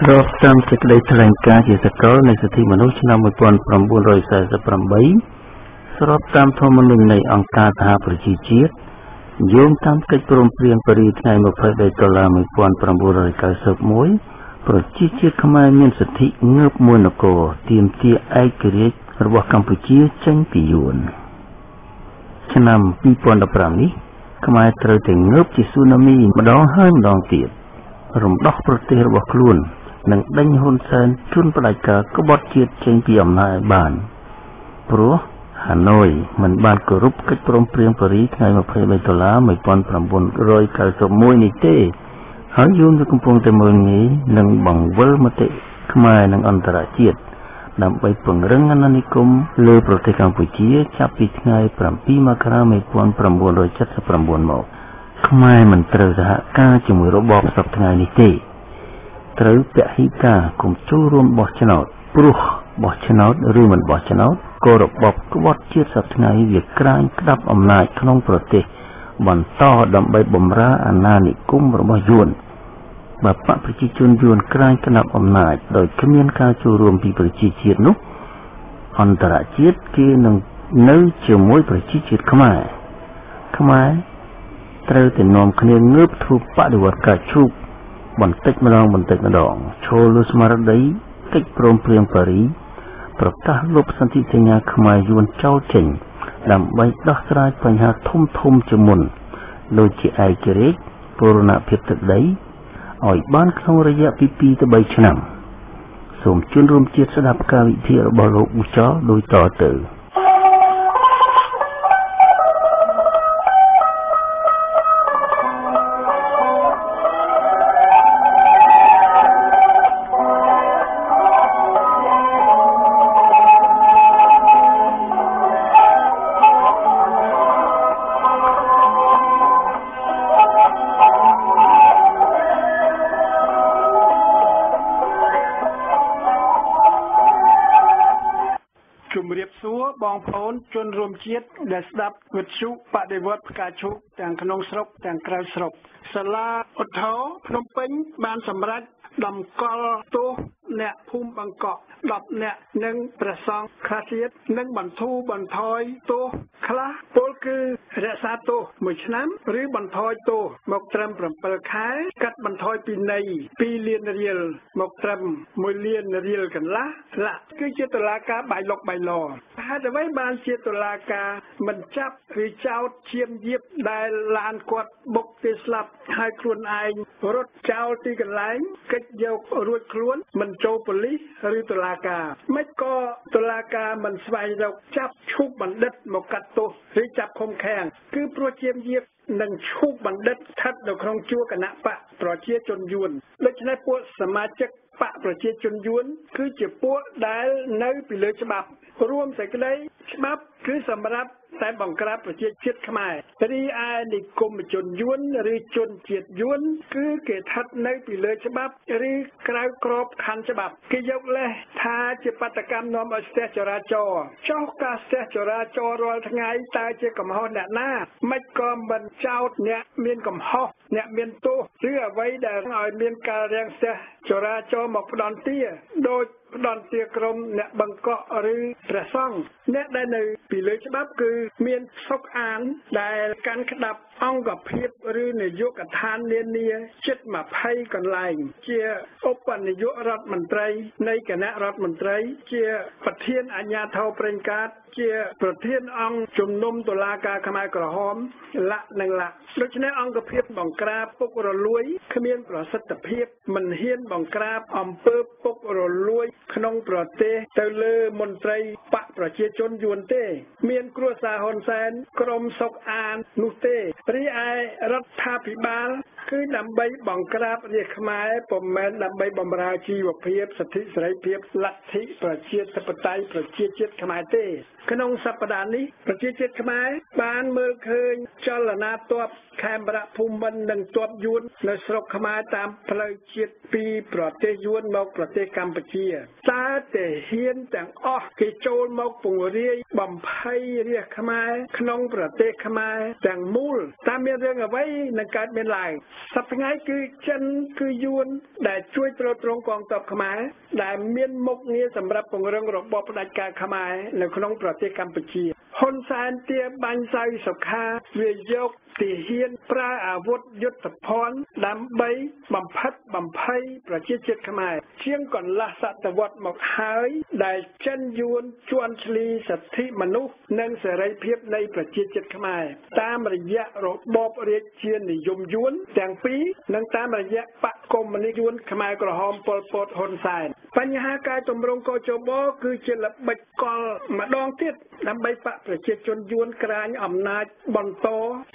ស្របតាមសេចក្តីថ្លែងការណ៍ជាសកលនៃសិទ្ធិមនុស្សឆ្នាំ1948ស្របតាមធម្មនុញ្ញនៃអង្គការសហប្រជាជាតិយោងតាមកិច្ចព្រមព្រៀងប៉ារីសថ្ងៃ23ដុល្លារ1991ប្រជាជាតិខ្មែរមានសិទ្ធិងើបមួយនគរទាមទារឯករាជ្យរបស់កម្ពុជាចេញពីយួនឆ្នាំ2015នេះខ្មែរត្រូវតែងើបជាស៊ូណាមីម្ដងហើយម្ដងទៀតរំដោះប្រទេសរបស់ខ្លួន និងដេញហ៊ុនសែនជន់ផ្ដាច់ការក្បត់ជាតិចេញពីអំណាចឲ្យបានព្រោះហាណូយមិនបានគោរពកិច្ចព្រមព្រៀងប៉ារីសថ្ងៃ23ដុល្លារ1991នេះទេហើយយូនក៏កំពុងតែមើលងាយនិងបង្វិលមតិខ្មែរនិងអន្តរជាតិដើម្បីពង្រឹងអាណានិគមលើប្រទេសកម្ពុជា ចាប់ពីថ្ងៃ7មករា1979មកខ្មែរមិនត្រូវសហការជាមួយរបបសពថ្ងៃនេះទេ ត្រូវពហិការគុំចូលរួមបោះឆ្នោតព្រោះបោះឆ្នោតឬមិនបោះឆ្នោតក៏របបក្បត់ជាតិសពថ្ងៃវាក្រាញក្តាប់អំណាចក្នុងប្រទេសបន្តដើម្បីបំរើអាណានិគមរបស់យួនបើបកប្រជាជនយួនក្រាញក្តាប់អំណាចដោយគ្មានការចូលរួមពីប្រជាជាតិនោះអន្តរជាតិគេនឹងនៅជាមួយប្រជាជាតិខ្មែរខ្មែរត្រូវតែនាំគ្នាងើបធ្វើបដិវត្តការជូក បន្តិចម្ដងបន្តិចម្ដងឈលលើស្មារតីកិច្ចព្រមព្រៀងប៉ារីប្រកាសលុបសន្ធិសញ្ញាខ្មែរយួនចោលចេញដើម្បីដោះស្រាយបញ្ហាធំធំជាមុនដូចជាឯករាជ្យពរណភាពទឹកដីឲ្យបានក្នុងរយៈពី2ទៅ3ឆ្នាំ សូមជូនរួមជាតិស្ដាប់ការវិភាគរបស់លោកឧចោដូចតទៅ ជាតិដែលស្ដាប់វិទ្យុបដិវត្តផ្កាឈូកទាំងក្នុងស្រុកទាំងក្រៅស្រុកសាលាឧទ្ធរភ្នំពេញបានសម្រេចតម្កល់ទោសអ្នកភូមិបង្កក់10នាក់និងព្រះសង្ឃខ្លះទៀតនិងបន្ធូរបន្ថយទោសខ្លះពលគឺរក្សាទោស1ឆ្នាំឬបន្ថយទោសមកត្រឹម7ខែកាត់បន្ថយពីនៃ2លានរៀលមកត្រឹម1លានរៀលកន្លះឡាគឺជាតុលាការបាយលុកបាយឡ ហេតុអ្វីបានជាតុលាការមិនចាប់ឬចោតឈាមយាបដែលឡានគាត់បុកគេស្លាប់ហើយខ្លួនឯងរត់ចោលទីកន្លែងកិច្ចយករួចខ្លួនមិនចូលប៉ូលីសឬតុលាការមិនក៏តុលាការមិនស្វែងរកចាប់ឈប់បណ្ឌិតមកកាត់ទោសឬចាប់ឃុំឃាំងគឺព្រោះជាមយាបនិងឈប់បណ្ឌិតស្ថិតនៅក្នុងជួរគណៈបកប្រជាជនយួនដូច្នេះពួកសមាជិកបកប្រជាជនយួនគឺជាពួកដែលនៅពីលើច្បាប់ រួមសេចក្តីច្បាប់គឺសម្រាប់តែបង្ក្រាបប្រជាជាតិខ្មែររីឯនិគមជនយួនឬជនជាតិយួនគឺគេស្ថិតនៅពីលើច្បាប់ឬក្រៅក្របខ័ណ្ឌច្បាប់គេយកលេសថាជាបដកម្មនាំឲ្យស្ទះចរាចរណ៍ចុះការស្ទះចរាចរណ៍រាល់ថ្ងៃតើជាកំហុសអ្នកណាមិនក៏មិនចោតអ្នកមានកំហុសអ្នកមានទោសឬអ្វីដែលឲ្យមានការរាំងស្ទះចរាចរណ៍មកផ្ដន់ទាដោយផ្ដន់ទាក្រុមអ្នកបង្កក់ឬព្រះសង្ឃអ្នកដែលនៅពីលើច្បាប់គឺមានសុកអានដែលកាន់ក្តាប់អង្គភាពឬនាយកដ្ឋាននានាជិត20កន្លែង ជាឧបនាយករដ្ឋមន្ត្រី នៃគណៈរដ្ឋមន្ត្រី ជា ប្រធានអាជ្ញាធរប្រេងកាត ជាប្រធានអង្គជំនុំតុលាការខ្មែរក្រហមលក្ខនិងលក្ខដូច្នេះអង្គភាពបង្ក្រាបពុករលួយគ្មានប្រសិទ្ធភាពមិនហ៊ានបង្ក្រាបអំពើពុករលួយ ក្នុងប្រទេសទៅលើមន្ត្រីបកប្រជាជនយួនទេ មានគ្រួសារហ៊ុនសែនក្រុមសុកអាននោះទេរីឯរដ្ឋាភិបាលគឺដើម្បីបង្ក្រាបរាជខ្មែរពុំមែនដើម្បីបំរើជីវភាពសិទ្ធិសេរីភាពលទ្ធិប្រជាធិបតេយ្យប្រជាជាតិខ្មែរទេ ក្នុងសប្តាហ៍នេះប្រជាជាតិខ្មែរបានមើលឃើញចលនាទ័ពខេមរៈភូមិន្ទនិងទ័ពយួននៅស្រុកខ្មែរតាមផ្លូវជាតិពីប្រទេសយួនមកប្រទេសកម្ពុជាតើតែហ៊ានទាំងអស់គេចូលមកពង្រាយបំភ័យរាជខ្មែរក្នុងប្រទេសខ្មែរទាំងមូលតើមានរឿងអ្វីនឹងកើតមានឡើងសប្តាហ៍គឺចិនគឺយួនដែលជួយត្រួតត្រងកងទ័ពខ្មែរដែលមានមុខងារសម្រាប់ពង្រឹងរបបផ្ដាច់ការខ្មែរនៅក្នុងប្រទេសកម្ពុជាហ៊ុនសែនទាបាញ់សៅសុខាវាយកទាហានប្រើអាវុធយុទ្ធភ័ណ្ឌដើម្បីបំផិតបំភ័យប្រជាជាតិខ្មែរ ជាងកន្លះសតវត្សមកហើយ ដែលចិនយួនជន់ឈ្លីសិទ្ធិមនុស្សនិងសេរីភាពនៃប្រជាជាតិខ្មែរ តាមរយៈរបបរាជានិយមយួនទាំងពីរនិងតាមរយៈបកកុម្មុយនីសយួនខ្មែរក្រហមប៉ុលពតហ៊ុនសែន បញ្ហាការទម្រង់កោជបគឺជាល្បិចកលម្ដងទៀតដើម្បីបកប្រជាជនយួនក្រាញអំណាចបន្ត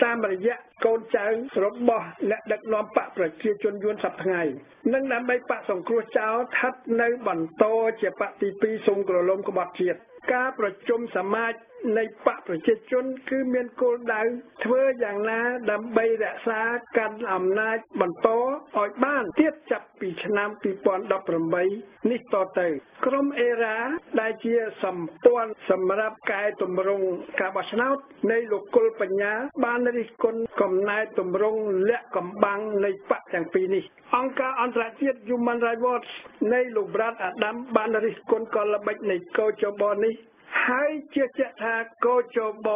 តាមរយៈកូនចៅរបស់អ្នកដឹកនាំបកប្រជាជនយួនសប្តាហ៍និងដើម្បីបកសង្គ្រោះចោលស្ថិតនៅបន្តជាបកទី2សុំក្រឡុំក្បត់ជាតិការប្រជុំសមាជ នៃបកប្រជាជន គឺមានគោលដៅធ្វើយ៉ាងណា ដើម្បីរក្សាកាន់អំណាចបន្តឲ្យបានទៀតចាប់ពីឆ្នាំ2018នេះតទៅក្រុមអេរ៉ាដែលជាសម្ព័ន្ធសម្រាប់កែតម្រង់ការបោះឆ្នោត នៃលោកគុលបញ្ញា បានរិះគន់កំណែតម្រង់លាក់កំបាំងនៃបកទាំងពីរនេះ អង្គការអន្តរជាតិ Human Rights Watch នៃលោក Brad Adam បានរិះគន់កលល្បិចនៃកោចបនេះ ហើយជឿជាក់ថាកោជប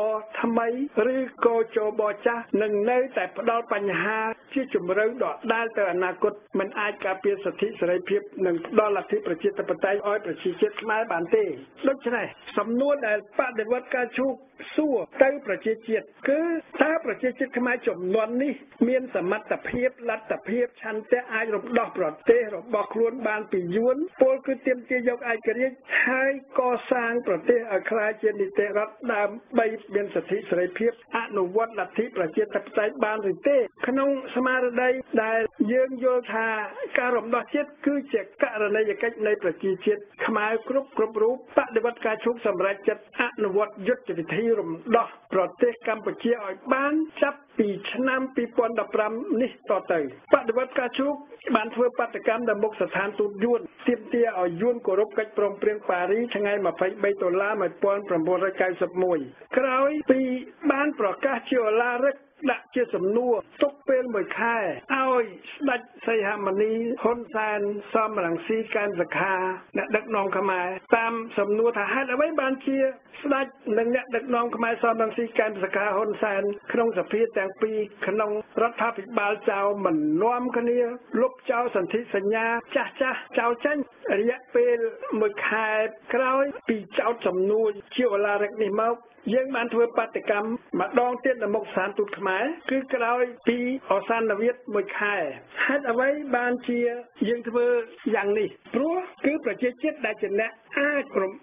ថ្មីឬកោជបចាស់នឹងនៅតែផ្ដល់បញ្ហាជាជំរឿនដដែលទៅអនាគតមិនអាចការពារសិទ្ធិសេរីភាពនិងផ្ដល់លទ្ធិប្រជាធិបតេយ្យឲ្យប្រជាជាតិខ្មែរបានទេដូច្នេះសំណួរដែលបដិវត្តការជូកសួរទៅប្រជាជាតិគឺតើប្រជាជាតិខ្មែរចំនួននេះមានសមត្ថភាពលទ្ធភាពឆន្ទៈអាចរំដោះប្រទេសរបស់ខ្លួនបានពីយួនពលគឺទាមទារយកឯករាជ្យហើយកសាងប្រទេសឲ្យក្លាយជានីតិរដ្ឋដើម្បីមានសិទ្ធិសេរីភាពអនុវត្តលទ្ធិប្រជាធិបតេយ្យបានឬទេក្នុងស្មារតីដែលយើងយល់ថាការរំដោះជាតិគឺជាករណីយកិច្ចនៃប្រជាជាតិខ្មែរគ្រប់គ្រប់រូបបដិវត្តការជោគសម្រាប់ចិត្តអនុវត្តយុទ្ធវិធីរំដោះប្រទេសកម្ពុជាឲ្យបានចាប់ពីឆ្នាំ2015នេះតទៅបដិវត្តការជោគបានធ្វើបដកម្មដល់មុខស្ថានទូតយួនទាមទារឲ្យយួនគោរពកិច្ចព្រមព្រៀងប៉ារីថ្ងៃ23ដុល្លារ1991ក្រោយពីបានប្រកាសជាឧឡារិក ដាក់ជាសំណួរទុកពេលមួយខែឲ្យស្ដេចសីហមុនីហ៊ុនសែនសំរងស៊ីកែមសខាអ្នកដឹកនាំខ្មែរតាមសំណួរថាហេតុអ្វីបានជាស្ដេចនិងអ្នកដឹកនាំខ្មែរសំរងស៊ីកែមសខាហ៊ុនសែនក្នុងសភាទាំងពីរក្នុងរដ្ឋាភិបាលចៅមិននាំគ្នាលុបចោលសន្ធិសញ្ញាចាស់ចាស់ចោលចេញរយៈពេលមួយខែក្រោយពីចោតសំណួរជាអូឡារិកនេះមក យើងបានធ្វើបដកម្មម្ដងទៀតនៅមុខស្ថានទូតខ្មែរគឺក្រោយពីអសានវិទ្យមួយខែហេតុអ្វីបានជាយើងធ្វើយ៉ាងនេះព្រោះគឺប្រជាជាតិដែលជាអ្នកអាចរំដោះ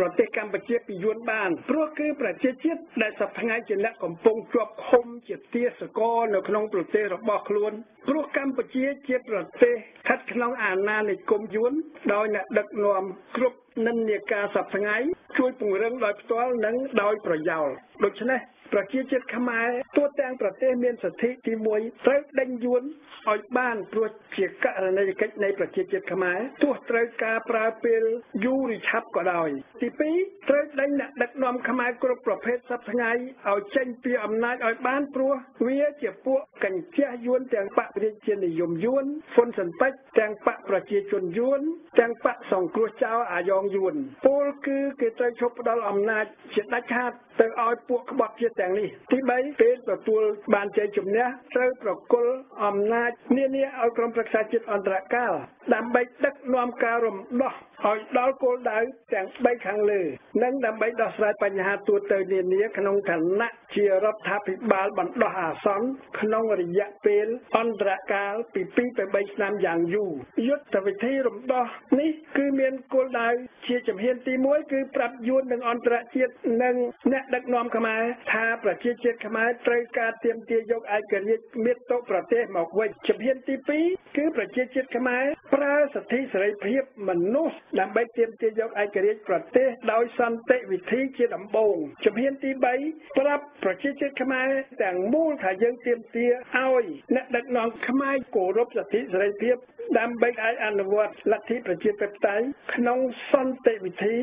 ប្រទេសកម្ពុជាពីយួនបានព្រោះគឺប្រជាជាតិដែលសប្តាហ៍ជាអ្នកកំពុងជាប់ឃុំជាទាសករនៅក្នុងប្រទេសរបស់ខ្លួនព្រោះកម្ពុជាជាប្រទេសស្ថិតក្នុងអាណានិគមយួនដោយអ្នកដឹកនាំគ្រប់និន្នាការសប្តាហ៍ជួយពង្រឹងដោយផ្ទាល់និងដោយប្រយោលដូច្នេះ ប្រជាជាតិខ្មែរទូទាំងប្រទេសមានសិទ្ធិទី1ត្រូវដេញយួនឲ្យបានព្រោះជាករណីយកិច្ចនៃប្រជាជាតិខ្មែរទោះត្រូវការប្រើពេលយូរឬឆាប់ក៏ដោយទី2ត្រូវដេញអ្នកដឹកនាំខ្មែរគ្រប់ប្រភេទសពថ្ងៃឲ្យចេញពីអំណាចឲ្យបានព្រោះវាជាពួកកញ្ជះយួនទាំងបកប្រជានិយមយួនហ៊ុនសិនពេជ្រទាំងបកប្រជាជនយួនទាំងបកសង្គ្រោះចៅអាយ៉ងយួនពលគឺគេត្រូវឈប់ផ្ដល់អំណាចជាដាច់ខាត ទៅឲ្យពួកក្បត់ជាតិទាំងនេះទី3ពេលទទួលបានជ័យជំនះត្រូវប្រគល់អំណាចនានាឲ្យក្រុមប្រឹក្សាជាតិអន្តរកាលដើម្បីដឹកនាំការរំដោះ ឲ្យដល់គោលដៅទាំង3ខាងលើនិងដើម្បីដោះស្រាយបញ្ហាទូទៅនានាក្នុងឋានៈជារដ្ឋាភិបាលបណ្ដោះអាសន្នក្នុងរយៈពេលអន្តរកាលពី2ទៅ3ឆ្នាំយ៉ាងយូរយុទ្ធវិធីរំដោះនេះគឺមានគោលដៅជាជំហានទី1គឺប្រាប់យួននិងអន្តរជាតិនិងអ្នកដឹកនាំខ្មែរថាប្រជាជាតិខ្មែរត្រូវការទាមទារយកឯករាជ្យមាតុប្រទេសមកវិញជំហានទី2គឺប្រជាជាតិខ្មែរប្រើសិទ្ធិសេរីភាពមនុស្សដើម្បីទាមទារយកឯករាជ្យប្រទេសដោយសន្តិវិធីជាដំបូងជំហានទី3ប្រាប់ប្រជាជាតិខ្មែរទាំងមូលថាយើងទាមទារឲ្យអ្នកដឹកនាំខ្មែរគោរពសិទ្ធិសេរីភាពដើម្បីឲ្យអនុវត្តលទ្ធិប្រជាធិបតេយ្យក្នុងសន្តិវិធី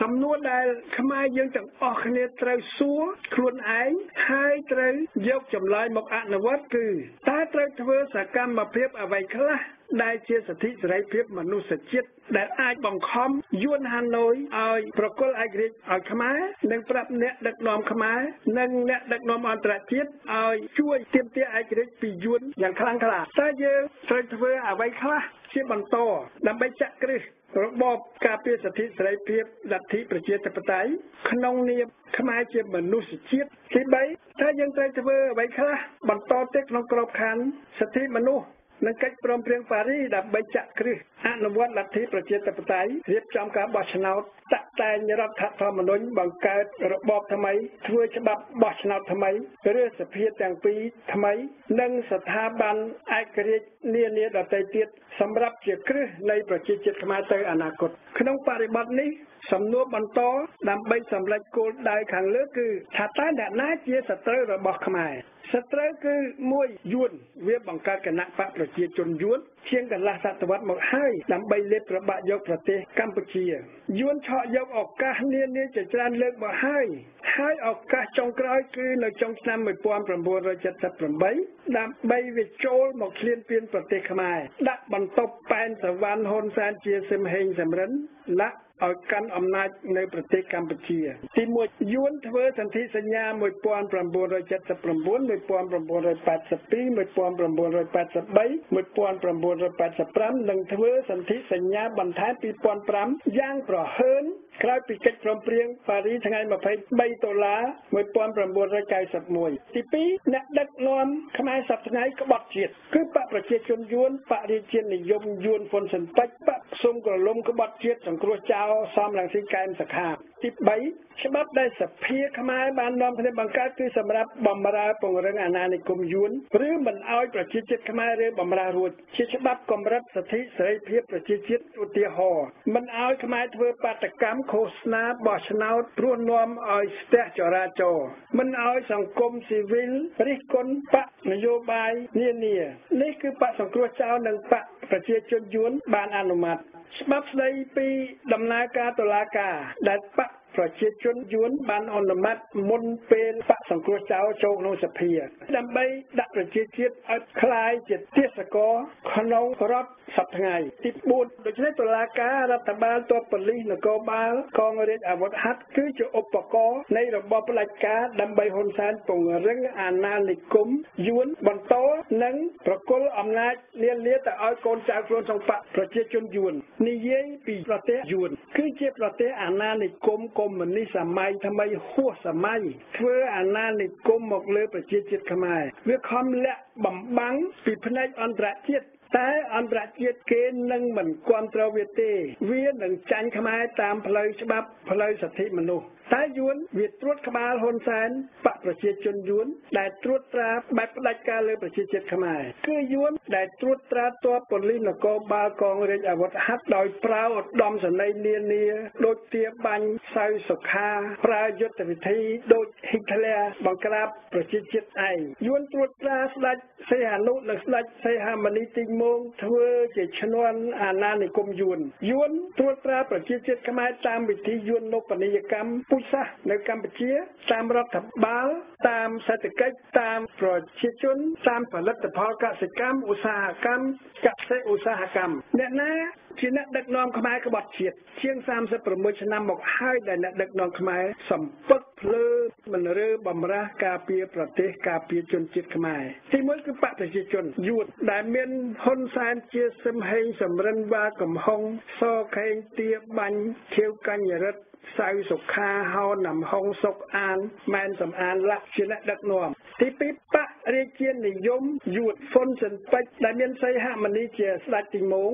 សំណួរដែលខ្មែរយើងទាំងអស់គ្នាត្រូវសួរខ្លួនឯងហើយត្រូវយកចម្លើយមកអនុវត្តគឺតើត្រូវធ្វើសកម្មភាពអ្វីខ្លះ ដែលជាសិទ្ធិសេរីភាពមនុស្សជាតិដែលអាចបង្ខំយួនហាណូយឲ្យប្រគល់ឯករាជ្យឲ្យខ្មែរនិងប្រាប់អ្នកដឹកនាំខ្មែរនិងអ្នកដឹកនាំអន្តរជាតិឲ្យជួយទាមទារឯករាជ្យពីយួនយ៉ាងខ្លាំងក្លាតើយើងត្រូវធ្វើអ្វីខ្លះជាបន្តដើម្បីចាក់គ្រឹះរបបការពារសិទ្ធិសេរីភាពលទ្ធិប្រជាធិបតេយ្យក្នុងនាមខ្មែរជាមនុស្សជាតិទី3ថាយើងត្រូវធ្វើអ្វីខ្លះបន្តទៀតក្នុងក្របខ័ណ្ឌសិទ្ធិមនុស្ស និងកិច្ចព្រមព្រៀងប៉ារីដើម្បីចាក់គ្រឹះអនុវត្តលទ្ធិប្រជាធិបតេយ្យរៀបចំការបោះឆ្នោតតាក់តែងរដ្ឋធម្មនុញ្ញបង្កើតរបបថ្មីធ្វើច្បាប់បោះឆ្នោតថ្មីឬសភាទាំងពីរថ្មី និងស្ថាប័នឯករាជ្យនានាដទៃទៀតសម្រាប់ជាគ្រឹះនៃប្រជាជាតិខ្មែរទៅអនាគតក្នុងបរិបទនេះ សំណួរបន្តដើម្បីសម្រេចគោលដៅខាងលើគឺថាតើអ្នកណាជាសត្រូវរបស់ខ្មែរសត្រូវគឺមួយយួនវាបង្កើតគណៈបកប្រជាជនយួនជាងកន្លះសតវត្សមកហើយដើម្បីលេបប្របាក់យកប្រទេសកម្ពុជាយួនឆក់យកឱកាសនានាជាច្រើនលើកមកហើយហើយឱកាសចុងក្រោយគឺនៅចុងឆ្នាំ1978ដើម្បីវាចូលមកឃ្លានពានប្រទេសខ្មែរដាក់បន្ទប់ប៉ែនសវណ្ណហ៊ុនសែនជាសឹមហេងសំរិនលាក់ ឲ្យកាន់អំណាចនៅប្រទេសកម្ពុជា ទី1យួនធ្វើសន្ធិសញ្ញា1979 1982 1983 1985និងធ្វើសន្ធិសញ្ញាបន្ថែម2005យ៉ាងប្រហើន ក្រោយពីកិច្ចព្រមព្រៀងប៉ារីថ្ងៃ23ដុល្លារ1991ទី2អ្នកដឹកនាំខ្មែរសប្តាហ៍ក្បត់ជាតិគឺបកប្រជាជនយួនបរិជានិយមយួនហ្វុនសិនពេចបកសុំក្រលុំក្បត់ជាតិសង្គ្រោះចោលសំរងស៊ីកែមសខាទី3ច្បាប់ដែលសភាខ្មែរបាននាំគ្នាបង្កើតគឺសម្រាប់បំរើពង្រឹងអាណានិគមយួនឬមិនអោយប្រជាជាតិខ្មែរឬបំរើរួចជាច្បាប់កម្រិតសិទ្ធិសេរីភាពប្រជាជាតិឧទាហរណ៍មិនអោយខ្មែរធ្វើបាតកម្មឃោសនាបោះឆ្នោតព្រោះនាំឲ្យស្ទះចរាចរណ៍មិនអោយសង្គមស៊ីវិលរិះគន់បកនយោបាយនានានេះគឺបកសង្គ្រោះចោលនិងបកប្រជាជនយួនបានអនុម័ត ច្បាប់ស្ដីពីដំណើរការតុលាការដែលបកប្រជាជនយួនបានអនុម័តមុនពេលបកសង្គ្រោះចោលចូលក្នុងសភាដើម្បីដាក់ប្រជាជាតិឲ្យคล้ายជាទេសកលក្នុងរដ្ឋ សប្តាហ៍ទី4ដូច្នេះតុលាការរដ្ឋបាលទ័ពប៉ូលីសនគរបាលកងរាជអាវុធហត្ថគឺជាឧបករណ៍នៃរបបផ្ដាច់ការដើម្បីហ៊ុនសែនពង្រឹងអាណានិគមយួនបន្តនិងប្រគល់អំណាចលាលាទៅឲ្យកូនចៅខ្លួនសង្បកប្រជាជនយួននិយាយពីប្រទេសយួនគឺជាប្រទេសអាណានិគមកុម្មុយនីសសម័យថ្មីហួសសម័យធ្វើអាណានិគមមកលើប្រជាជាតិខ្មែរវាខំលាក់បំបាំងពីផ្នែកអន្តរជាតិ តែអន្តរជាតិគេនឹងមិនគ្រប់គ្រងវាទេ វានឹងចាញ់ខ្មែរតាមផ្លូវច្បាប់ផ្លូវសិទ្ធិមនុស្ស តែយួនវាត្រួតក្បាលហ៊ុនសែនបកប្រជាជនយួនដែលត្រួតត្រាបែបផ្ដាច់ការលើប្រជាជាតិខ្មែរគឺយួនដែលត្រួតត្រាទ័ពប៉ូលីសនគរបាលកងរាជអាវុធហត្ថដោយប្រើឧត្តមសេនីយ៍នានាដូចទាបាញ់សៅសុខាប្រើយុទ្ធវិធីដូចហ៊ីតលែរបង្ក្រាបប្រជាជាតិឯងយួនត្រួតត្រាស្ដេចសីហនុនិងស្ដេចសីហាម៉ានីទីងមងធ្វើជាឈ្នន់អាណានិគមយួនយួនត្រួតត្រាប្រជាជាតិខ្មែរតាមវិធីយួននុបនីយកម្មូជសាសន៍នៅកម្ពុជាតាមរដ្ឋបាល តាមសេដ្ឋកិច្ចតាមប្រជាជន តាមផលិតផលកសិកម្មឧស្សាហកម្មកសិឧស្សាហកម្មអ្នកណាជាអ្នកដឹកនាំខ្មែរក្បត់ជាតិជាង36ឆ្នាំមកហើយដែលអ្នកដឹកនាំខ្មែរសំពឹកភ្លើមិនរើបំរាស់ការពារប្រទេសការពារជនជាតិខ្មែរទីមួយគឺបកប្រជាជនយួនដែលមានហ៊ុនសែនជាសឹមហេងសំរិនវ៉ាកំហុងសខេងទាបាញ់ខៀវកញ្ញរិទ្ធ សៅសុខាហោណាំហុងសុកអានម៉ែនសំអានលក្ខជាអ្នកដឹកនាំទី2បករាជានិយមយួតហ្វុនសិនពេជ្រដែលមានសីហមនីជាស្ដេចទីមង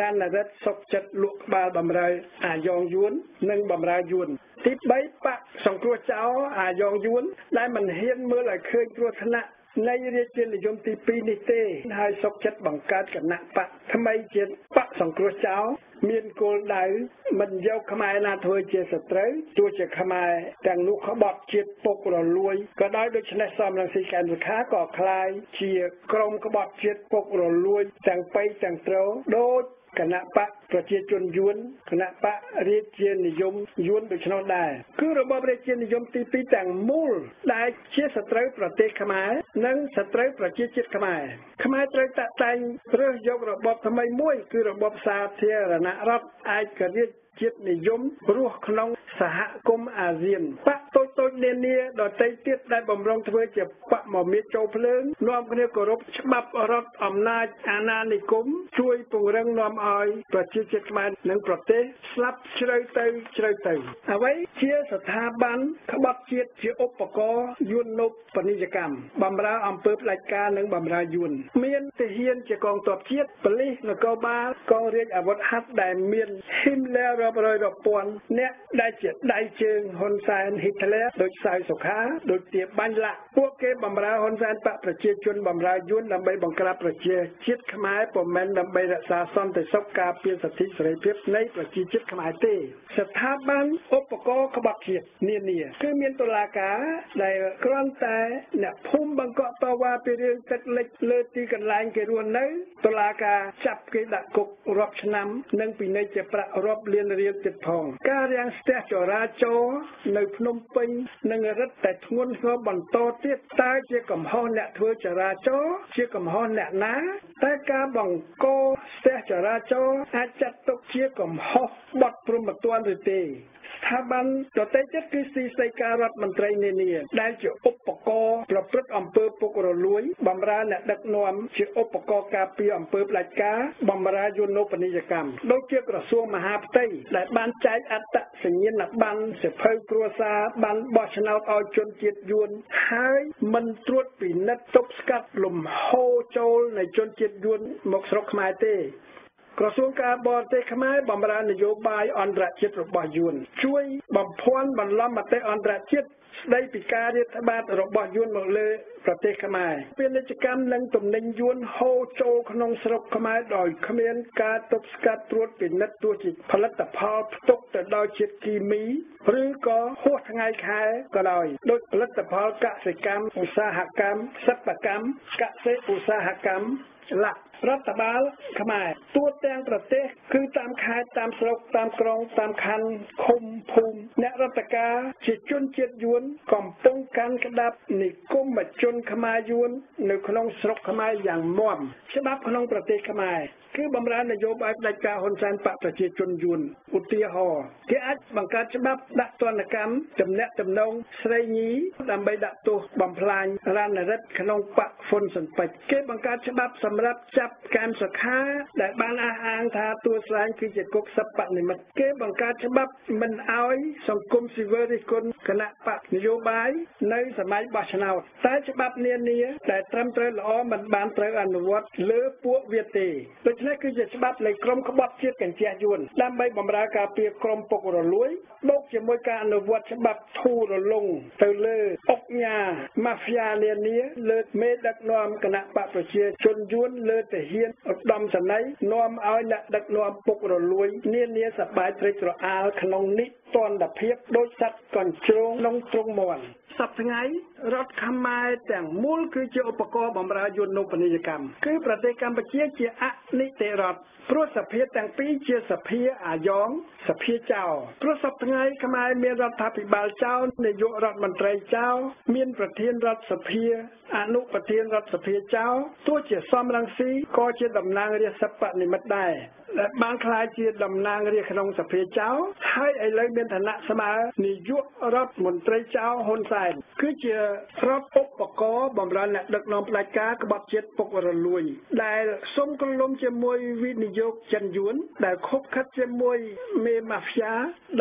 រណរិទ្ធសុកចិត្តលក់ក្បាលបំរើអាយ៉ងយួន និងបំរើយួនទី3បកសង្គ្រោះចោលអាយ៉ងយួន ដែលមិនហ៊ានមើលឲ្យឃើញគ្រោះថ្នាក់នៃរាជានិយមទី2នេះទេហើយសុកចិត្តបង្កើតគណៈបកថ្មីជាបកសង្គ្រោះចោល មានគោលដៅមិនយកខ្មែរណាធ្វើជាសត្រូវទោះជាខ្មែរទាំងនោះក្បត់ជាតិពុករលួយក៏ដោយដូច្នេះសំរងស៊ីកែនសុខាក៏คล้ายជាក្រុមក្បត់ជាតិពុករលួយទាំងបៃទាំងត្រោដូច គណៈបកប្រជាជនយួនគណៈបករាជានិយមយួនដូច្នោះដែរគឺរបបរាជានិយមទី2ទាំងមូលដែលជាសត្រូវប្រទេសខ្មែរនិងសត្រូវប្រជាជាតិខ្មែរខ្មែរត្រូវតាក់តែងរើសយករបបថ្មីមួយគឺរបបសាធារណរដ្ឋឯករាជ្យ ជាតិនិយមរស់ក្នុងសហគមន៍អាស៊ានបកតូចតូចនានាដទៃទៀតដែលបំរុងធ្វើជាបកមកមានចូលភ្លើងនាំគ្នាគោរពច្បាប់រដ្ឋអំណាចអាណានិគមជួយពង្រឹងនាំឲ្យប្រជាជាតិខ្មែរនិងប្រទេសស្លាប់ជ្រៅទៅជ្រៅទៅអ្វីជាស្ថាប័នក្បត់ជាតិជាឧបករណ៍យួននុបពាណិជ្ជកម្មបំរើអង្គើផ្ដាច់ការនិងបំរើយួន មានទាហានជាកងទ័ពជាតិប៉ូលីសនគរបាលកងរាជអាវុធហត្ថដែលមានហ៊ីមលែរាប់រយរាប់ពាន់អ្នកដែលជាដៃជើងហ៊ុនសែនហ៊ីតឡែដូចសៅសុខាដូចទាបាញ់លាក់ពួកគេបំរើហ៊ុនសែនបកប្រជាជនបំរើយួនដើម្បីបង្ក្រាបប្រជាជាតិខ្មែរពុំមែនដើម្បីរក្សាសន្តិសុខការពារសិទ្ធិសេរីភាពនៃប្រជាជាតិខ្មែរទេ ស្ថាប័នឧបករណ៍ក្បត់ជាតិនានាគឺមានតុលាការដែលគ្រាន់តែអ្នកភូមិបង្កក់តវ៉ាពីរឿងទឹកលិចលើទីកន្លែងគេរស់នៅតុលាការចាប់គេដាក់គុករាប់ឆ្នាំនិងពិន័យជាប្រាក់រាប់លានរៀលទៀតផង ការរាំងស្ទះចរាចរណ៍នៅភ្នំពេញនឹងរឹតតែធ្ងន់ធ្ងរបន្តទៀតតើជាកំហុសអ្នកធ្វើចរាចរណ៍ជាកំហុសអ្នកណាតែការបង្កស្ទះចរាចរណ៍អាចចាត់ទុកជាកំហុសបទព្រហ្មទណ្ឌឬទេ ស្ថាប័នដទៃទៀតគឺស៊ីសីការរដ្ឋមន្ត្រីនានាដែលជាឧបករណ៍ប្រព្រឹត្តអំពើពុករលួយបំរើអ្នកដឹកនាំជាឧបករណ៍ការពារអំពើផ្ដាច់ការបំរើយន្តពាណិជ្ជកម្មដូចជាក្រសួងមហាផ្ទៃដែលបានចែកអត្តសញ្ញាណប័ណ្ណសិភៅគ្រួសារបានបោះឆ្នោតឲ្យជនជាតិយួនហើយមិនត្រួតពិនិត្យទប់ស្កាត់លំហូរចូលនៃជនជាតិយួនមកស្រុកខ្មែរទេ ក្រសួងការបរទេសខ្មែរបម្រើនយោបាយអន្តរជាតិរបស់យួនជួយបំភាន់បន្លំមតិអន្តរជាតិ ស្ដីពីការរាតត្បាតរបស់យួនមកលើប្រទេសខ្មែរពាណិជ្ជកម្មនិងទំនិញយួនហូរចូលក្នុងស្រុកខ្មែរដោយគ្មានការទប់ស្កាត់ត្រួតពិនិត្យទោះជាផលិតផលផ្ទុកទៅដោយជាតិគីមីឬក៏ហួសថ្ងៃខែក៏ដោយដូចផលិតផលកសិកម្មឧស្សាហកម្មសិប្បកម្មកសិឧស្សាហកម្មឡាក់រដ្ឋបាលខ្មែរទូទាំងប្រទេសគឺតាមខេត្តតាមស្រុកតាមក្រុងតាមខណ្ឌឃុំភូមិអ្នករដ្ឋការជាជនជាតិយួនកំពុងកាន់ក្តាប់និគមជនខ្មែរយួននៅក្នុងស្រុកខ្មែរយ៉ាងមាំច្បាប់ក្នុងប្រទេសខ្មែរគឺបំរើននយោបាយផ្ដាច់ការហ៊ុនសែនបកប្រជាជនយួនឧទាហរណ៍គេអាចបង្កើតច្បាប់ដាក់ទណ្ឌកម្មទំនាក់ទំនងស្រីញីដើម្បីដាក់ទោសបំផ្លាញរណរិទ្ធក្នុងបកហ៊ុនស៊ិនពេជ្រគេបង្កើតច្បាប់សម្រាប់ចាប់កាមសខាដែលបានអះអាងថាទួស្លែងគឺជាគុកសពនិមិត្តគេបង្កើតច្បាប់មិនអោយសង្គមស៊ីវិលរិះគន់គណៈបកនយោបាយនៅសម័យបោះឆ្នោតតែច្បាប់នានាដែលត្រឹមត្រូវល្អមិនបានត្រូវអនុវត្តលើពួកវាទេដូច្នេះគឺជាច្បាប់នៃក្រមក្បត់ជាតិកញ្ជះយួនដើម្បីបម្រើការពារក្រមពុករលួយបូកជាមួយការអនុវត្តច្បាប់ធូររលុងទៅលើអុកញ៉ាម៉ាហ្វីយ៉ានានា លើមេដឹកនាំគណៈបកប្រជាជនយួនលើទាហានឧត្តមសេនីយ៍នាំឲ្យអ្នកដឹកនាំពុករលួយនានាសបាយត្រេកត្រអាលក្នុងនិទណ្ឌភាពដោយសត្វកញ្ជ្រោងក្នុងទ្រង់មន់សប្តាហ៍រដ្ឋខ្មែរទាំងមូលគឺជាឧបករណ៍បម្រើយន្តពាណិជ្ជកម្មគឺប្រទេសកម្ពុជាជាអនិតិរដ្ឋព្រោះសភាទាំងពីរជាសភាអាយ៉ងសភាចៅព្រោះសប្តាហ៍ខ្មែរមានរដ្ឋាភិបាលចៅនាយករដ្ឋមន្ត្រីចៅមានប្រធានរដ្ឋសភាអនុប្រធានរដ្ឋសភាចៅទោះជាសំរងស៊ីក៏ជាតំណាងរាស្ត្របនិមិត្តដែរដែលបានក្លាយជាតំណាងរាស្ត្រក្នុងសភាចៅហើយឥឡូវមានឋានៈស្មើនាយករដ្ឋមន្ត្រីចៅហ៊ុនសែនគឺជារដ្ឋឧបករណ៍បំរើអ្នកដឹកនាំផ្ដាច់ការក្បត់ជាតិពុករលួយ ដែលសុំក្រឡុំជាមួយវិនិយោគចិនយួន ដែលខុបខិតជាមួយមេម៉ាហ្វីយ៉ា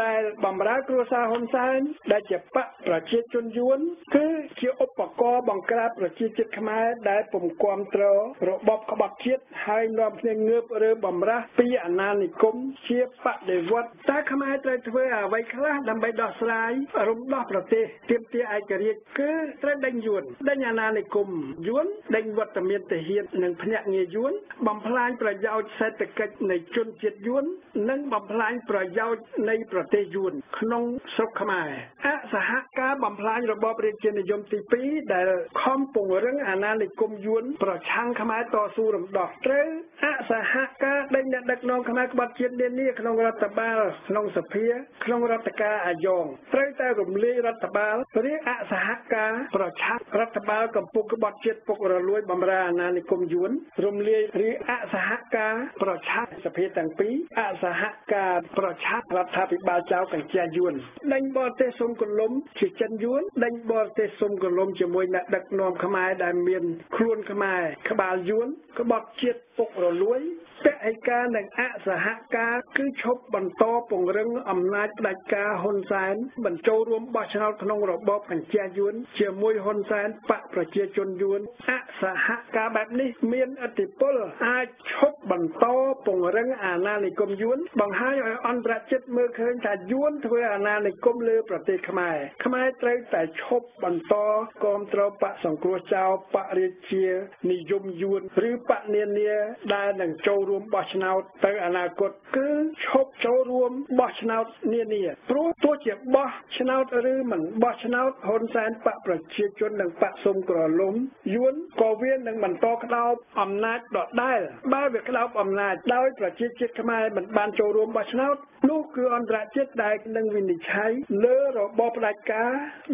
ដែលបំរើគ្រួសារហ៊ុនសែនដែលជាបកប្រជាជនយួន គឺជាឧបករណ៍បង្ក្រាបប្រជាជាតិខ្មែរដែលពុំគ្រប់គ្រងរបបក្បត់ជាតិហើយនាំគ្នាងើបរើបំរាស់ពីពីអាណានិគមជាបដិវត្តតើខ្មែរត្រូវធ្វើអ្វីខ្លះដើម្បីដោះស្រាយរំដោះប្រទេសទាមទារឯករាជ្យគឺត្រូវដេញយួនដេញអាណានិគមយួនដេញវត្តមានទាហាននិងភ្នាក់ងារយួន បំផ្លាញប្រយោជន៍សេដ្ឋកិច្ចនៃជនជាតិយួន និងបំផ្លាញប្រយោជន៍នៃប្រទេសយួន ក្នុងស្រុកខ្មែរអសហការបំផ្លាញរបបរាជានិយមទី2ដែលខំពង្រឹងអាណានិគមយួន ប្រឆាំងខ្មែរតស៊ូរំដោះត្រូវអសហការដេញអ្នកដឹកនាំខ្មែរក្បត់ជាតិនានាក្នុងរដ្ឋបាលក្នុងសភា ក្នុងរដ្ឋការអាយ៉ងត្រូវតែរំលាយរដ្ឋបាលឬអសហការប្រឆាំងរដ្ឋបាលកំពុងក្បត់ជាតិពុករលួយបំរើអាណានិគមយួនរំលាយឬអសហការប្រឆាំងសភាទាំងពីរអសហការប្រឆាំងរដ្ឋាភិបាលចៅកញ្ជាយួនដេញបរទេសសុំកលុំជាចិនយួនដេញបរទេសសុំកលុំជាមួយអ្នកដឹកនាំខ្មែរដែលមានខ្លួនខ្មែរក្បាលយួនក្បត់ជាតិពុករលួយពហិការនិងអសហការគឺឈប់បន្តពង្រឹងអំណាចផ្ដាច់ការហ៊ុនសែនបញ្ចូលរួមបោះឆ្នោតក្នុងរបបបញ្ជាយួនជាមួយហ៊ុនសែនបកប្រជាជនយួនអសហការបែបនេះ មានឥទ្ធិពលអាចឈប់បន្តពង្រឹងអាណានិគមយួន បង្ហាញឲ្យអន្តរជាតិមើលឃើញថាយួនធ្វើអាណានិគមលើប្រទេសខ្មែរខ្មែរត្រូវតែឈប់បន្តគ្រប់គ្រងបកសង្គ្រោះចោលបរិជានិយមយួនឬបកនានាដែលនឹងចូលរួមបោះឆ្នោតទៅអនាគតគឺឈប់ចូលរួមបោះឆ្នោតនានាព្រោះទោះជាបោះឆ្នោតឬមិនបោះឆ្នោតហ៊ុនសែនបកប្រជាជននិងបកសុំក្រលុំយួនក៏វានឹងបន្តក្តោបអំណាចដដែលបើវាក្តោបអំណាចដោយប្រជាជាតិខ្មែរមិនបានចូលរួមបោះឆ្នោតនោះគឺអន្តរជាតិដែលនឹងវិនិច្ឆ័យលើរបបផ្ដាច់ការ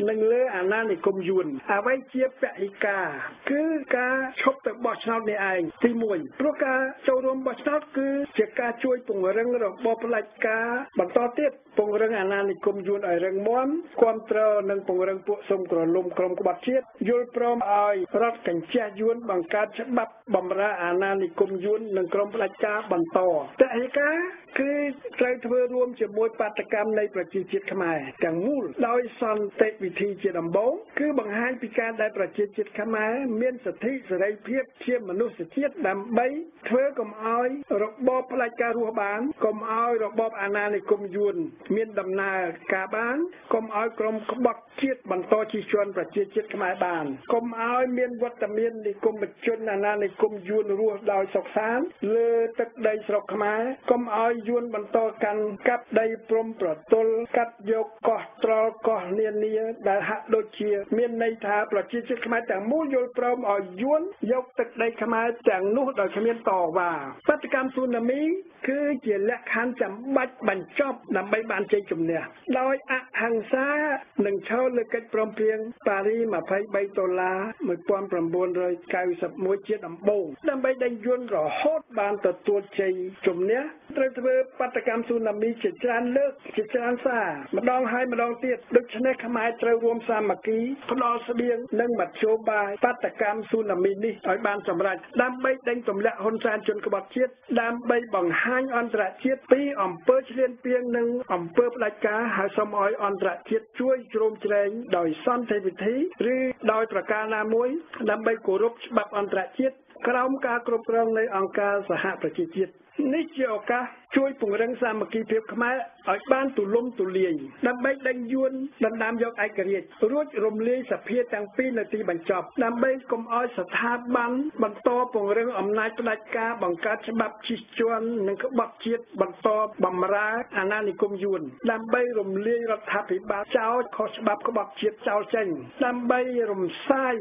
និងលើអាណានិគមយួនអ្វីជាពហិការគឺការឈប់ទៅបោះឆ្នោតនេះឯងទី1ព្រោះការចូលរួមបោះឆ្នោតគឺជាការជួយពង្រឹងរបបផ្ដាច់ការបន្តទៀតពង្រឹងអាណានិគមយួនឲ្យរឹងមាំគ្រប់គ្រងនិងពង្រឹងពួកសុំក្រលុំក្រុមក្បត់ជាតិយល់ព្រមឲ្យរដ្ឋកញ្ជះយួនបង្កើតច្បាប់បំរើអាណានិគមយួននិងក្រុមផ្ដាច់ការបន្តតហេកា គឺត្រូវធ្វើរួមជាមួយបាតកម្មនៃប្រជាជាតិខ្មែរទាំងមូលដោយសន្តិវិធីជាដំបូងគឺបង្ហាញពីការដែលប្រជាជាតិខ្មែរមានសិទ្ធិសេរីភាពជាមនុស្សជាតិដើម្បីធ្វើកុំឲ្យរបបផ្ដាច់ការរស់បានកុំឲ្យរបបអាណានិគមយួនមានដំណើរការបានកុំឲ្យក្រុមក្បត់ជាតិបន្តជិះជាន់ប្រជាជាតិខ្មែរបានកុំឲ្យមានវត្តមាននិគមជនអាណានិគមយួនរស់ដោយសុខសាន្តលើទឹកដីស្រុកខ្មែរកុំឲ្យយួនបន្តកាន់កាប់ដីព្រំប្រទល់កាត់យកកោះត្រល់កោះនានាដែលហាក់ដូចជា មានន័យថាប្រជាជាតិខ្មែរទាំងមូលយល់ព្រមឲ្យយួនយកទឹកដីខ្មែរទាំងនោះដោយគ្មានតវ៉ាបដកម្មស៊ូណាមីគឺជាលក្ខខណ្ឌចាំបាច់បញ្ចប់ដើម្បីបានជ័យជំនះដោយអហិង្សានិងឈរលើកិច្ចព្រមព្រៀងប៉ារី23ដុល្លារ1991ជាដំបូងដើម្បីដេញយួនរហូតបានទទួលជ័យជំនះត្រូវធ្វើបដកម្មស៊ូណាមីជាច្រើនលើកជាច្រើនសារម្ដងហើយម្ដងទៀតដូច្នេះខ្មែរត្រូវរួមសាមគ្គីផ្ដល់ស្បៀងនិងមធ្យោបាយបដកម្មស៊ូណាមីនេះឲ្យបានសម្រេចដើម្បីដេញទម្លាក់ហ៊ុនសែនជនក្បត់ជាតិដើម្បីបង្ហាញអន្តរជាតិពីអំពើឈ្លានពាននិងអំពើផ្ដាច់ការហើយសូមឲ្យអន្តរជាតិជួយជ្រោមជ្រែងដោយសន្តិវិធីឬដោយប្រការណាមួយដើម្បីគោរពច្បាប់អន្តរជាតិក្រោមការគ្រប់គ្រងនៃអង្គការសហប្រជាជាតិនេះជាឱកាស ជួយពង្រឹងសាមគ្គីភាពខ្មែរឲ្យបានទូលំទូលាយដើម្បីដេញយួនដណ្ដើមយកឯករាជ្យរួចរំលាយសភាទាំងពីរនៅទីបញ្ចប់ដើម្បីកុំឲ្យស្ថាប័នបន្តពង្រឹងអំណាចផ្ដាច់ការបង្កើតច្បាប់ជិះជាន់និងក្បត់ជាតិបន្តបំរើអាណានិគមយួនដើម្បីរំលាយរដ្ឋាភិបាលចោលខុសច្បាប់ក្បត់ជាតិចោលចេញដើម្បីរំសាយ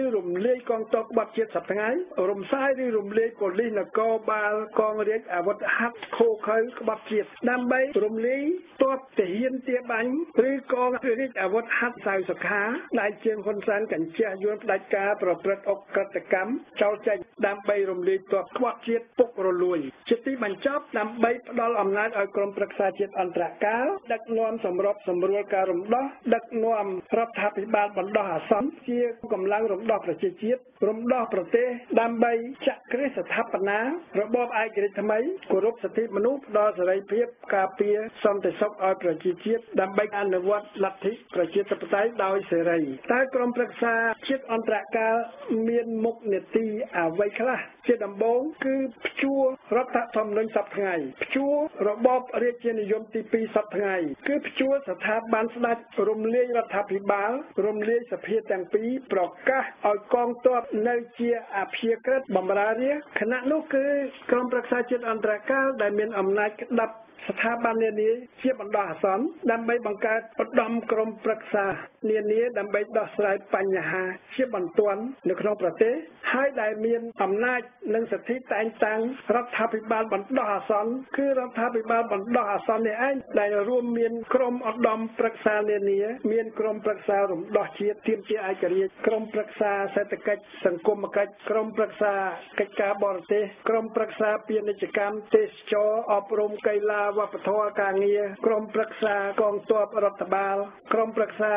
ឬរំលាយកងទ័ពក្បត់ជាតិសប្តាហ៍រំសាយឬរំលាយប៉ូលីសនគរបាលកងរាជអាវុធហត្ថខូខើក្បត់ជាតិដើម្បីរំលាយទ័ពទាហានទាបាញ់ឬកងរាជអាវុធហត្ថសៅសុខាដែលជាងហ៊ុនសែនកញ្ជះយួនផ្ដាច់ការប្រព្រឹត្តអុក្រិតកម្មចោលចេញដើម្បីរំលាយទ័ពក្បត់ជាតិពុករលួយជាទីបញ្ចប់ដើម្បីផ្ដល់អំណាចឲ្យក្រុមប្រឹក្សាជាតិអន្តរកាលដឹកនាំសម្របសម្រួលការរំដោះដឹកនាំរដ្ឋាភិបាលបណ្ដោះអាសន្នជាកម្លាំងរំដោះប្រជាជាតិរំដោះប្រទេសដើម្បីចាក់គ្រឹះស្ថាបនារបបឯករាជ្យថ្មីគោរពសិទ្ធិមនុស្សផ្ដល់សេរីភាពការពារសន្តិសុខឲ្យប្រជាជាតិដើម្បីអនុវត្តលទ្ធិប្រជាធិបតេយ្យដោយសេរីតើក្រមប្រឹក្សាជាតិអន្តរកាលមានមុខនីតិអ្វីខ្លះជាដំបូងគឺព្យួររដ្ឋធម្មនុញ្ញសប្តាហ៍ថ្ងៃព្យួររបបរាជានិយមទី2សប្តាហ៍ថ្ងៃគឺព្យួរស្ថាប័នស្ដេចរំលាយរដ្ឋាភិបាលរំលាយសភាទាំងពីរប្រកាសឲ្យកងទ័ពនៅជាអព្យាក្រឹតបំរើរាជគណៈនោះគឺក្រមប្រឹក្សាជាតិអន្តរកាលដែលមានអំណាចក្តាប់ ស្ថាប័ននានាជាបណ្ដោះអាសន្នដើម្បីបង្កើតឧត្តមក្រុមប្រឹក្សា នានាដើម្បីដោះស្រាយបញ្ហា ជាបន្ទាន់នៅក្នុងប្រទេសហើយដែលមានអំណាចនិងសិទ្ធិតែងតាំងរដ្ឋាភិបាលបណ្ដោះអាសន្នគឺរដ្ឋាភិបាលបណ្ដោះអាសន្ននេះឯងដែលរួមមានក្រុមឧត្តមប្រឹក្សានានា មានក្រុមប្រឹក្សារំដោះជាតិទាមទារឯករាជ្យក្រុមប្រឹក្សាសេដ្ឋកិច្ចសង្គមកិច្ចក្រុមប្រឹក្សាកិច្ចការបរទេសក្រុមប្រឹក្សាពាណិជ្ជកម្មទេសចរអប់រំកីឡាវប្បធម៌ការងារក្រមប្រឹក្សាកងទ័ពរដ្ឋបាលក្រមប្រឹក្សា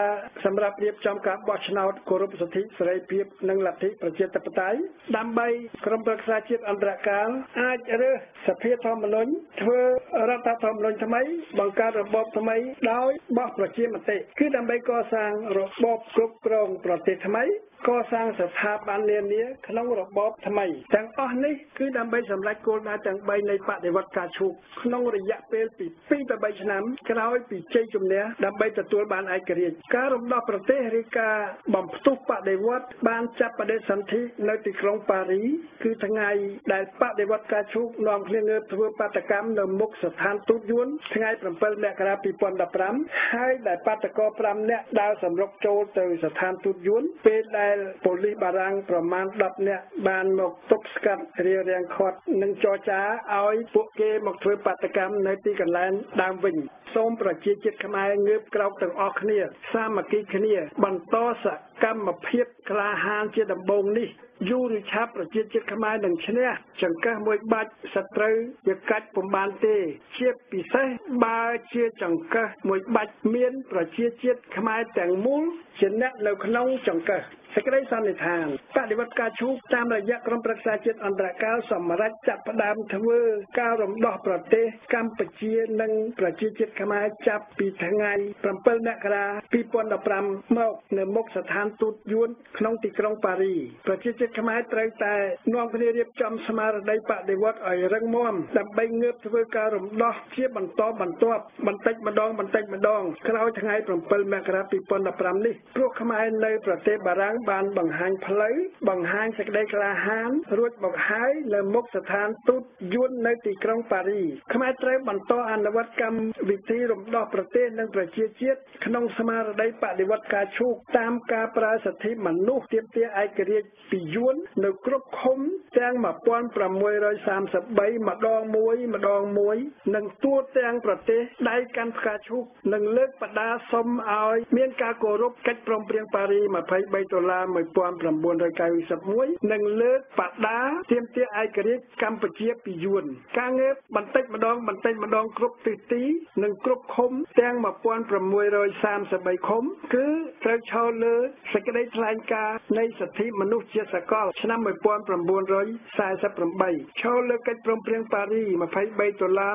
សម្រាប់រៀបចំការបោះឆ្នោតគោរពសិទ្ធិសេរីភាពនិងលទ្ធិប្រជាធិបតេយ្យដើម្បីក្រមប្រឹក្សាជាតិអន្តរកាលអាចរើសសភាធម្មនុញ្ញធ្វើរដ្ឋធម្មនុញ្ញថ្មីបង្កើតរបបថ្មីដោយបោះប្រជាមតិគឺដើម្បីកសាងរបបគ្រប់គ្រងប្រទេសថ្មី កសាងស្ថាប័ននានាក្នុងរបបថ្មីទាំងអស់នេះគឺដើម្បីសម្រេចគោលដៅទាំង3នៃបដិវត្តការឈូកក្នុងរយៈពេលពី2ទៅ3ឆ្នាំក្រោយពីជ័យជំនះដើម្បីទទួលបានឯករាជ្យការរំដោះប្រទេសឬការបំផ្ទុះបដិវត្តបានចាប់បដិសន្ធិនៅទីក្រុងប៉ារីគឺថ្ងៃដែលបដិវត្តការឈូកនាំគ្នាងើបធ្វើបាតកម្មនៅមុខស្ថានទូតយួនថ្ងៃ7មករា2015ហើយដែលបាតកោ5នាក់ដើរសម្រុកចូលទៅស្ថានទូតយួនពេលដែលដែលប៉ូលីសបារាំងប្រមាណ10នាក់បានមកទប់ស្កាត់រារាំងខាត់និងចរចាឲ្យពួកគេមកធ្វើបាតកម្មនៅទីកន្លែងដើមវិញសូមប្រជាជាតិខ្មែរងើបក្រោកទាំងអស់គ្នា សាមគ្គីគ្នា បន្តសកម្មភាពក្លាហានជាដំបូងនេះយូរឬឆាប់ប្រជាជាតិខ្មែរនឹងឈ្នះចង្កឹះមួយបាច់សត្រូវវាកាច់ពំបានទេ ជាពិសេសបើជាចង្កឹះមួយបាច់មាន ប្រជាជាតិខ្មែរទាំងមូលជាអ្នកនៅក្នុងចង្កឹះ សេចក្តីសន្និដ្ឋានបដិវត្តការឈូកតាមរយៈក្រមប្រឹក្សាជាតិអន្តរកាលសម្រាប់ចាប់ផ្ដើមធ្វើការរំដោះប្រទេសកម្ពុជានិងប្រជាជាតិខ្មែរចាប់ពីថ្ងៃ7មករា2015មកនៅមុខស្ថានទូតយួនក្នុងទីក្រុងប៉ារីប្រជាជាតិខ្មែរត្រូវតែនាំគ្នារៀបចំស្មារតីបដិវត្តឲ្យរឹងមាំដើម្បីងើបធ្វើការរំដោះជាបន្តបន្ទាប់បន្តិចម្ដងបន្តិចម្ដងក្រោយថ្ងៃ7មករា2015នេះព្រោះខ្មែរនៅប្រទេសបារាំងបានបង្ហាញផ្លូវបង្ហាញសេចក្តីក្លាហានរួចមកហើយនៅមុខស្ថានទូតយួននៅទីក្រុងប៉ារីខ្មែរត្រូវបន្តអនុវត្តកម្មវិធីរំដោះប្រទេសនិងប្រជាជាតិក្នុងស្មារតីបដិវត្តការឈូកតាមការប្រើសិទ្ធិមនុស្សទាមទារឯករាជ្យពីយួននៅគ្រប់ឃុំទាំង1633ម្ដងមួយម្ដងមួយ និងទូទាំងប្រទេសដៃកាន់ផ្កាឈូកនិងលើកបដាសុំឲ្យ មានការគោរពកិច្ចព្រមព្រៀងប៉ារី23ដុល្លារ1991និងលើកបដាទាមទារឯករាជ្យកម្ពុជាពីយួនការងើបបន្តិចម្ដងបន្តិចម្ដងគ្រប់ទិសទីនិងគ្រប់ឃុំទាំង1633ឃុំគឺត្រូវឈរលើសេចក្តីថ្លែងការណ៍នៃសិទ្ធិមនុស្សជាសកលឆ្នាំ1948ឈរលើកិច្ចព្រមព្រៀងប៉ារី23ដុល្លារ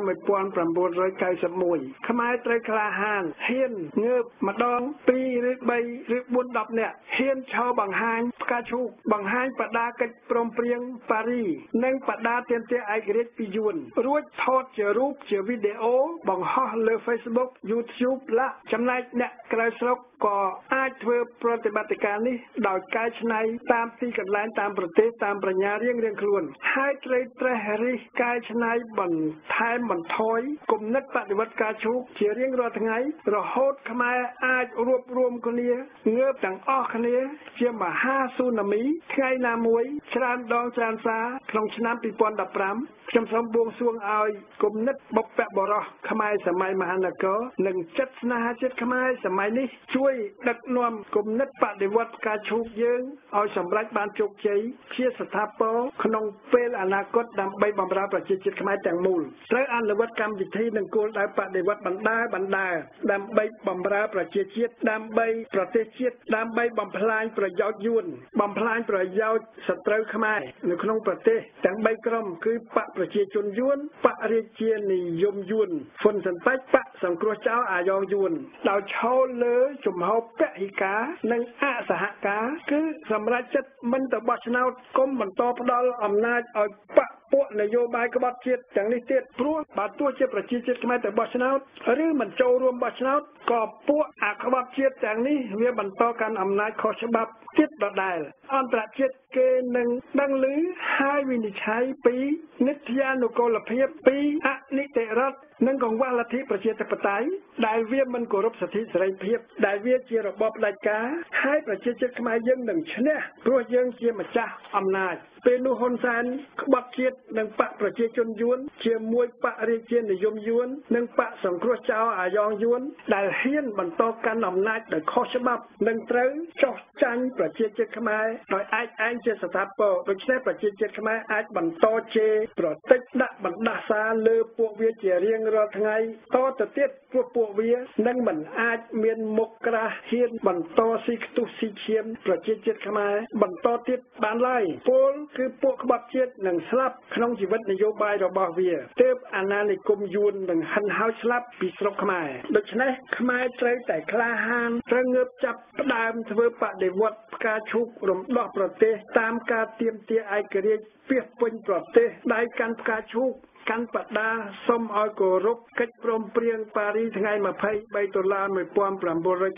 1991ខ្មែរត្រូវក្លាហានហ៊ានងើបម្ដង2ឬ3ឬ4 10នាក់ហ៊ានឈរបង្ហាញផ្កាឈូកបង្ហាញបដាកិច្ចព្រមព្រៀងប៉ារី និងបដាទាមទារឯករាជ្យពីយួនរួចថតជារូបជាវីដេអូបង្ហោះលើ Facebook YouTube ឡាចំណែកអ្នកក្រៅស្រុក ក៏អាចធ្វើប្រតិបត្តិការនេះដោយកែច្នៃតាមទីកន្លែងតាមប្រទេសតាមប្រាជ្ញារៀងរៀងខ្លួន ហើយត្រូវត្រេះរិះកែច្នៃបន្ថែមបន្ថយគំនិតបដិវត្តការឈូកជារៀងរាល់ថ្ងៃ រហូតខ្មែរអាចរួបរวมគ្នាងើបទាំងអស់គ្នា ជាមហាស៊ូណាមីថ្ងៃណាមួយច្រើនដងច្រើនសារក្នុងឆ្នាំ2015ខ្ញុំសូមបួងសួងឲ្យគុណិតបុព្វបុរសខ្មែរសម័យមហានគរនិងចិត្តស្នេហាជាតិខ្មែរសម័យនេះជួយដឹកនាំគុណិតបដិវត្តការឈូកយើងឲ្យសម្រេចបានជោគជ័យជាស្ថាពរក្នុងពេលអនាគតដើម្បីបម្រើប្រជាជាតិខ្មែរទាំងមូលត្រូវអនុវត្តកម្មវិធីនិងគោលដៅបដិវត្តបណ្ដាបណ្ដាដើម្បីបម្រើប្រជាជាតិដើម្បីប្រទេសជាតិដើម្បីបំផ្លាញប្រប្រយោជន៍យួនបំផ្លាញប្រយោជន៍សត្រូវខ្មែរនៅក្នុងប្រទេសទាំង3ក្រុមគឺបកប្រជាជនយួនបករាជានិយមយួនហ៊ុនសិនប៉ាច់បកសង្គ្រោះចោលអាយ៉ងយួនដោយឈលលើជំហរពហិការនិងអសហការគឺសម្រាប់ចិត្តមិនទៅបោះឆ្នោតគុំបន្តផ្ដាល់អំណាចឲ្យបកពួកនយោបាយក្បត់ជាតិទាំងនេះទៀតព្រោះបើទោះជាប្រជាជាតិខ្មែរទៅបោះឆ្នោតឬមិនចូលរួមបោះឆ្នោតក៏ពួកអាក្បត់ជាតិទាំងនេះវាបន្តកាន់អំណាចខុសច្បាប់ទៀតដដែលអន្តរជាតិគេនឹងដឹងឮហើយវិនិច្ឆ័យពីនិត្យានុកូលភាពពីអនិតិរដ្ឋនិងកង្វះលទ្ធិប្រជាធិបតេយ្យដែលវាមិនគោរពសិទ្ធិសេរីភាព ដែលវាជារបបផ្ដាច់ការហើយប្រជាជាតិខ្មែរយើងនឹងឈ្នះព្រោះយើងជាម្ចាស់អំណាចពេលនោះហ៊ុនសែនក្បត់ជាតិនិងបកប្រជាជនយួនជាមួយបករាជានិយមយួននិងបកសង្គ្រោះចោលអាយ៉ងយួនដែលហ៊ានបន្តកាន់អំណាចដោយខុសច្បាប់និងត្រូវចោះចាញ់ប្រជាជាតិខ្មែរដោយអាចឯងជាស្ថាពរដូច្នេះប្រជាជាតិខ្មែរអាចបន្តជេរប្រតិចដាក់បណ្ដាសាលើពួកវាជារៀងរាល់ថ្ងៃតទៅទៀតព្រោះពួកវានឹងមិនអាចមានមុខក្រាស់ហ៊ានបន្តស៊ីខ្ទុះស៊ីឈាមប្រជាជាតិខ្មែរបន្តទៀតបានឡើយពលគឺពួកក្បត់ជាតិនឹងស្លាប់ក្នុងជីវិតនយោបាយរបស់វាទើបអាណានិគមយួននឹងហិនហោចស្លាប់ពីស្រុកខ្មែរដូច្នេះខ្មែរត្រូវតែក្លាហានត្រូវងើបចាប់ផ្ដើមធ្វើបដិវត្តផ្កាឈូករំដោះប្រទេសតាមការទៀមទាឯករាជ្យពីពេញប្រទេសដៃកាន់ផ្កាឈូក កាន់បដាសូមឲ្យគោរពកិច្ចព្រមព្រៀងប៉ារីថ្ងៃ23ដុល្លារ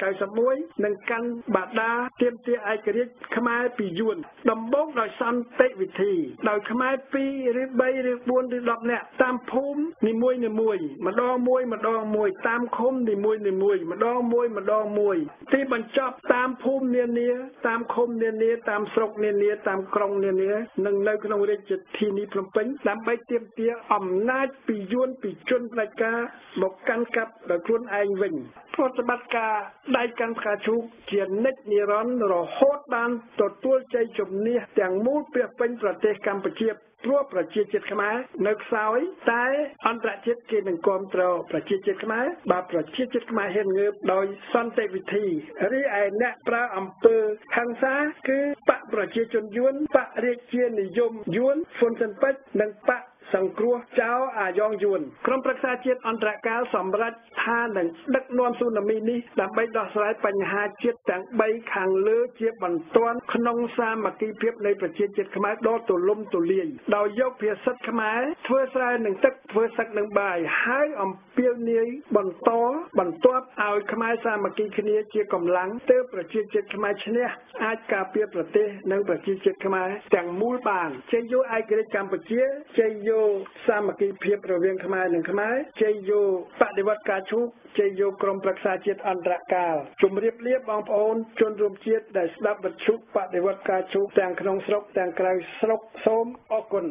1991និងកាន់បដាទាមទារឯករាជ្យខ្មែរពីយួនដំបូងដោយសន្តិវិធី ដោយខ្មែរ2ឬ3ឬ4ឬ10នាក់តាមភូមិនីមួយនីមួយម្ដងមួយម្ដងមួយតាមឃុំនីមួយនីមួយម្ដងមួយម្ដងមួយទីបញ្ចប់តាមភូមិនានាតាមឃុំនានាតាមស្រុកនានាតាមក្រុងនានានិងនៅក្នុងរាជធានីភ្នំពេញដើម្បីទាមទារអំណាចពីយួនពីជនផ្ដាច់ការមកកាន់កាប់ដោយខ្លួនឯងវិញប្រតិបត្តិការដៃកាន់ផ្កាឈូកជានិច្ចនិរន្តរ៍រហូតបានទទួលជ័យជំនះទាំងមូលពាសពេញប្រទេសកម្ពុជាព្រោះប្រជាជាតិខ្មែរនៅខ្សោយតែអន្តរជាតិគេនឹងគ្រប់គ្រងប្រជាជាតិខ្មែរបើប្រជាជាតិខ្មែរហ៊ានងើបដោយសន្តិវិធីរីឯអ្នកប្រើអំពើហិង្សាគឺបកប្រជាជនយួនបករាជានិយមយួនហ្វុនសិនពេចនិងបក សង្គ្រោះចៅអាយ៉ងយួនក្រុមប្រឹក្សាជាតិអន្តរកាលសម្រាប់ថានឹងដឹកនាំស៊ូណាមីនេះដើម្បីដោះស្រាយបញ្ហាជាតិទាំង3ខាងលើជាបន្ទាន់ក្នុងសាមគ្គីភាពនៃប្រជាជាតិខ្មែរដ៏ទូលំទូលាយដោយយកភាសាខ្មែរធ្វើស្រែនឹងទឹកធ្វើសឹកនឹងបាយហើយអំពាវនាវបន្តបន្ទាប់ឲ្យខ្មែរសាមគ្គីគ្នាជាកម្លាំងទើបប្រជាជាតិខ្មែរឈ្នះអាចការពារប្រទេសនិងប្រជាជាតិខ្មែរទាំងមូលបានជ័យយោឯករាជ្យកម្ពុជាជ័យយោសាមគ្គីភាពរវាងខ្មែរនិងខ្មែរជ័យយោបដិវត្តការឈូកជ័យយោក្រមប្រឹក្សាជាតិអន្តរកាលជំរាបលាបងប្អូនជនរួមជាតិដែលស្ដាប់វិទ្យុបដិវត្តការឈូកទាំងក្នុងស្រុកទាំងក្រៅស្រុកសូមអរគុណ